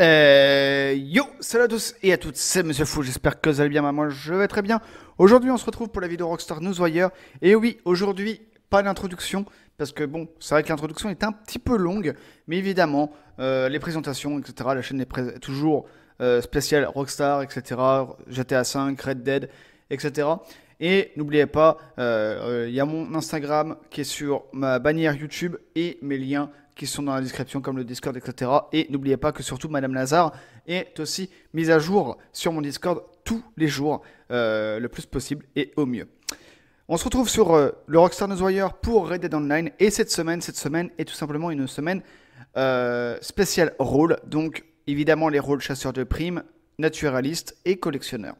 Euh, yo, salut à tous et à toutes, c'est Monsieur Fou, j'espère que vous allez bien, moi je vais très bien. Aujourd'hui on se retrouve pour la vidéo Rockstar Newswire, et oui, aujourd'hui, pas d'introduction, parce que bon, c'est vrai que l'introduction est un petit peu longue, mais évidemment, euh, les présentations, etc., la chaîne est toujours euh, spéciale Rockstar, etc., GTA 5, Red Dead, etc. Et n'oubliez pas, euh, il y a mon Instagram qui est sur ma bannière YouTube et mes liens qui sont dans la description comme le Discord, etc. Et n'oubliez pas que surtout Madame Lazare est aussi mise à jour sur mon Discord tous les jours, euh, le plus possible et au mieux. On se retrouve sur euh, le Rockstar Newswire pour Red Dead Online et cette semaine, cette semaine est tout simplement une semaine euh, spéciale rôle. Donc évidemment les rôles chasseurs de primes, naturalistes et collectionneurs.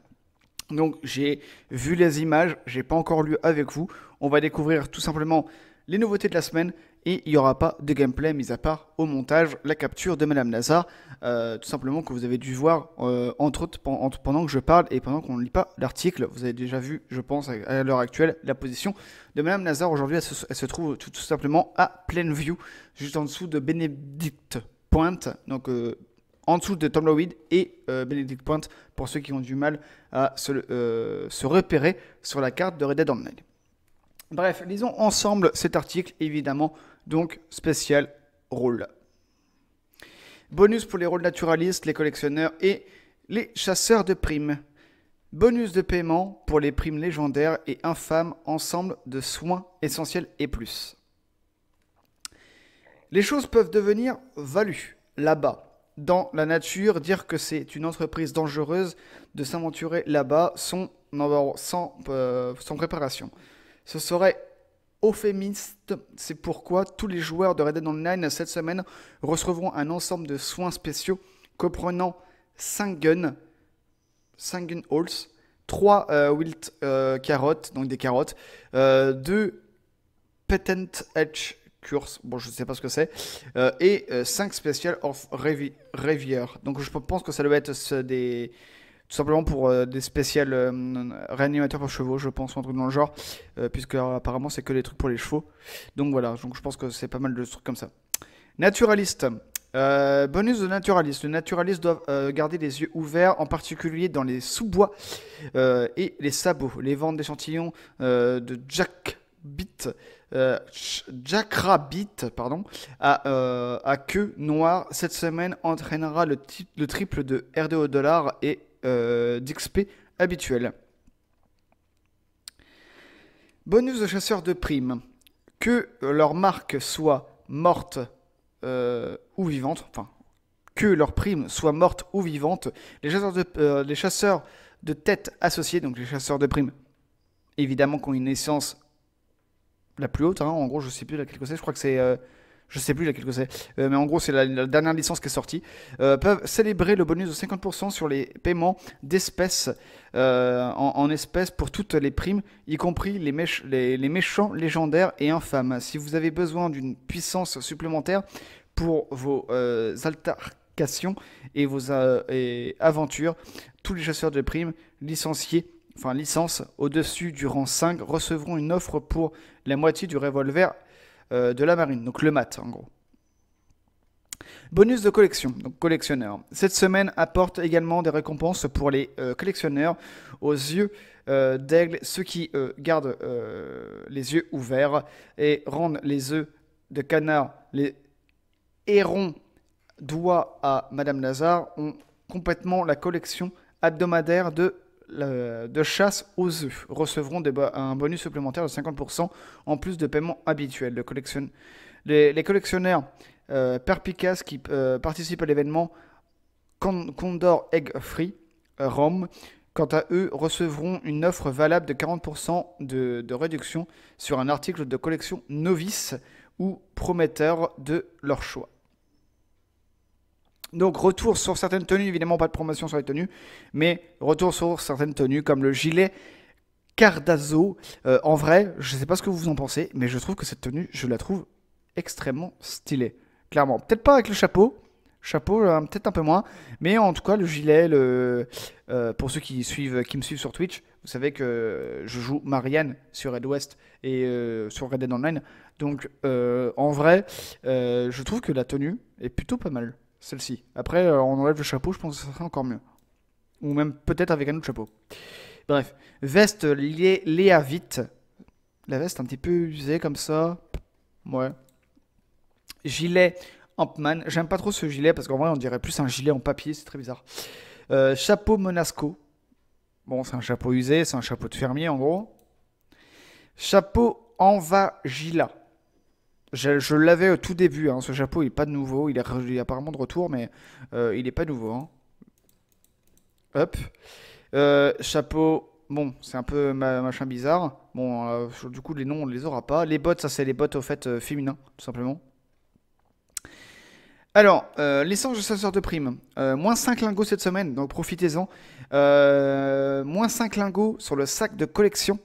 Donc j'ai vu les images, j'ai pas encore lu avec vous. On va découvrir tout simplement les nouveautés de la semaine et il n'y aura pas de gameplay mis à part au montage la capture de Madame Lazare, euh, tout simplement que vous avez dû voir euh, entre autres pendant que je parle et pendant qu'on ne lit pas l'article. Vous avez déjà vu, je pense, à l'heure actuelle, la position de Madame Lazare. Aujourd'hui, elle, se, trouve tout, simplement à Plainview, juste en dessous de Benedict Point, donc euh, en dessous de Tom et Benedict Point pour ceux qui ont du mal à se, se repérer sur la carte de Red Dead Online. Bref, lisons ensemble cet article, évidemment, donc spécial rôle. Bonus pour les rôles naturalistes, les collectionneurs et les chasseurs de primes. Bonus de paiement pour les primes légendaires et infâmes, ensemble de soins essentiels et plus. Les choses peuvent devenir values là-bas. Dans la nature, dire que c'est une entreprise dangereuse de s'aventurer là-bas sans, euh, sans préparation. Ce serait euphémiste, c'est pourquoi tous les joueurs de Red Dead Online cette semaine recevront un ensemble de soins spéciaux comprenant 5 guns, 5 gun holes, 3 euh, wilt euh, carottes, donc des carottes, 2 euh, patent edge curse, bon je sais pas ce que c'est, et 5 special of Revier. Donc je pense que ça doit être des tout simplement pour euh, des spéciales euh, réanimateurs pour chevaux, je pense, ou un truc dans le genre, euh, puisque apparemment c'est que des trucs pour les chevaux. Donc voilà, donc je pense que c'est pas mal de trucs comme ça. Naturaliste. bonus de naturaliste. Le naturaliste doit garder les yeux ouverts, en particulier dans les sous-bois et les sabots. Les ventes d'échantillons de Jack Bit, Jack Rabbit, pardon, à, à, queue noire cette semaine entraînera le, le triple de RD dollar et euh, d'XP habituel. Bonus de chasseurs de primes. Que leur marque soit morte euh, ou vivante, enfin, que leur prime soit morte ou vivante, les chasseurs de, euh, les chasseurs de tête associés, donc les chasseurs de primes, évidemment, qui ont une naissance la plus haute, hein, en gros, je sais plus laquelle c'est, je crois que c'est je sais plus laquelle que c'est, euh, mais en gros c'est la, dernière licence qui est sortie, euh, peuvent célébrer le bonus de 50% sur les paiements d'espèces euh, en, espèces pour toutes les primes, y compris les, méchants légendaires et infâmes. Si vous avez besoin d'une puissance supplémentaire pour vos altercations et vos aventures, tous les chasseurs de primes licenciés enfin licence au-dessus du rang 5 recevront une offre pour la moitié du revolver euh, de la marine, donc le mat en gros. Bonus de collection, donc collectionneur. Cette semaine apporte également des récompenses pour les euh, collectionneurs aux yeux euh, d'aigle, ceux qui gardent les yeux ouverts et rendent les œufs de canard, les hérons doigts à Madame Lazare ont complètement la collection hebdomadaire de de chasse aux œufs recevront un bonus supplémentaire de 50% en plus de paiement habituel. les, collectionneurs euh, Perpicas qui euh, participent à l'événement Condor Egg Free euh, Rome, quant à eux, recevront une offre valable de 40% de, de réduction sur un article de collection novice ou prometteur de leur choix. Donc retour sur certaines tenues, évidemment pas de promotion sur les tenues, mais retour sur certaines tenues comme le gilet Cardazo. Euh, en vrai, je ne sais pas ce que vous en pensez, mais je trouve que cette tenue, je la trouve extrêmement stylée. Clairement. Peut-être pas avec le chapeau. Chapeau, euh, peut-être un peu moins. Mais en tout cas, le gilet, le, euh, pour ceux qui, suivent, qui me suivent sur Twitch, vous savez que je joue Marianne sur Red West et sur Red Dead Online. Donc, en vrai, je trouve que la tenue est plutôt pas mal. Celle-ci. Après, euh, on enlève le chapeau, je pense que ça serait encore mieux. Ou même peut-être avec un autre chapeau. Bref, veste Léa Vite. La veste un petit peu usée comme ça. Ouais. Gilet Ampman. J'aime pas trop ce gilet parce qu'en vrai, on dirait plus un gilet en papier, c'est très bizarre. Euh, chapeau Monasco. Bon, c'est un chapeau usé, c'est un chapeau de fermier en gros. Chapeau Envagila. Je, l'avais au tout début, hein. ce chapeau il n'est pas nouveau, il est, apparemment de retour, mais euh, il n'est pas nouveau. Hein. Hop. Euh, chapeau, bon, c'est un peu machin bizarre. Bon, du coup, les noms, on les aura pas. Les bottes, ça, c'est les bottes, au fait, féminins, tout simplement. Alors, euh, l'essence de chasseur de primes. Euh, moins 5 lingots cette semaine, donc profitez-en. Euh, moins 5 lingots sur le sac de collection.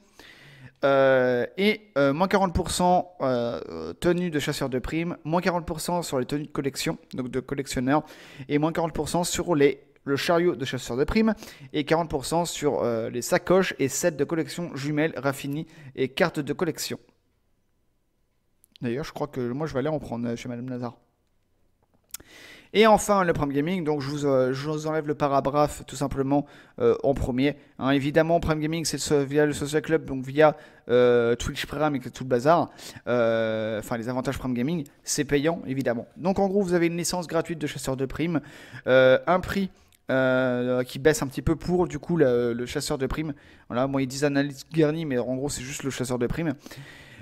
Et moins 40% tenue de chasseur de primes. Moins 40% sur les tenues de collection, donc de collectionneurs. Et moins 40% sur les, le chariot de chasseur de primes. Et 40% sur les sacoches et sets de collection jumelles, raffinis et cartes de collection. D'ailleurs, je crois que moi je vais aller en prendre chez Madame Nazar. Et enfin, le Prime Gaming, donc je vous, euh, enlève le paragraphe tout simplement euh, en premier. Hein. évidemment, Prime Gaming, c'est via le Social Club, donc via euh, Twitch Prime et tout le bazar. Enfin, les avantages Prime Gaming, c'est payant, évidemment. Donc en gros, vous avez une licence gratuite de chasseur de primes, un prix. qui baisse un petit peu pour du coup le, chasseur de primes. Voilà, moi ils disent analyse garnie, mais en gros c'est juste le chasseur de primes.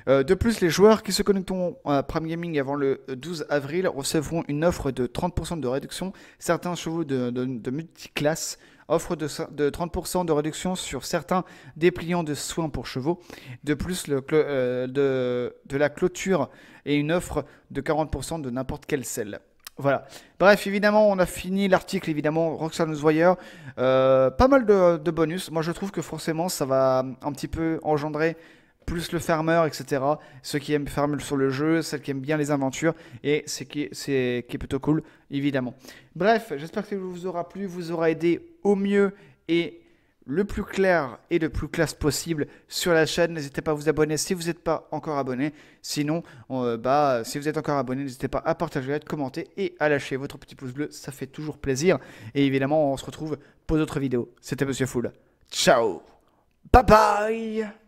Euh, de plus, les joueurs qui se connecteront à Prime Gaming avant le 12 avril recevront une offre de 30% de réduction. Certains chevaux de, de, multiclasses offrent de, 30% de réduction sur certains dépliants de soins pour chevaux. De plus, euh, de, la clôture et une offre de 40% de n'importe quelle selle. Voilà. Bref, évidemment, on a fini l'article, évidemment, Roxanne Voyeur. Euh, pas mal de, de, bonus. Moi, je trouve que forcément, ça va un petit peu engendrer plus le farmer, etc. Ceux qui aiment farmer sur le jeu, celles qui aiment bien les aventures, et c'est qui, plutôt cool, évidemment. Bref, j'espère que vous aura plu, vous aura aidé au mieux et le plus clair et le plus classe possible sur la chaîne. N'hésitez pas à vous abonner si vous n'êtes pas encore abonné. Sinon, euh, bah, si vous êtes encore abonné, n'hésitez pas à partager, à commenter et à lâcher votre petit pouce bleu. Ça fait toujours plaisir. Et évidemment, on se retrouve pour d'autres vidéos. C'était Monsieur Full. Ciao Bye bye